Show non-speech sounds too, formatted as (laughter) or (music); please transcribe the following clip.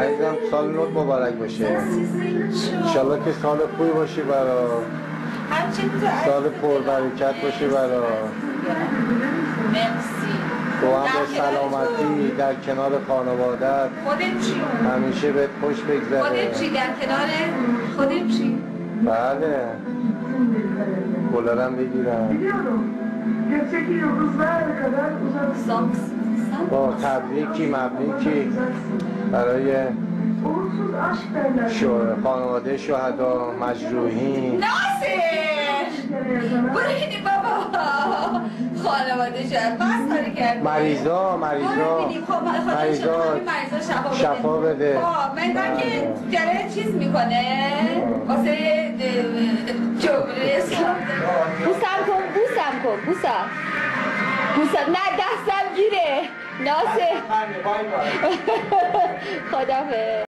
عزیزم سال نوت مبارک باشه انشالله که سال خوبی باشی برا سال پربرکت باشی برا تو هم در به سلامتی در کنار خانوادت تو. خودت چی؟ همیشه بهت خوش بگذره خودت چی در کنار خودت چی؟ بله گلارم بگیرم Biliyorum. Gökteki yıldızlar kadar uzaksın. ساکس با تبریکی مبریکی برای Uğursuz aşk derler. شو- خانواده شهدا مجروحین. ناصر برو بابا. خانواده شد بس کاری کرد مریضا مریضا. مریضا مریضا شفا بده. خب مندان که داره چیز می‌کنه. واسه جمهوری اسلام بوسم کن بوسم کن بوسم. بوسم نه دستم گیره. ناصر. (laughs) خدافظ.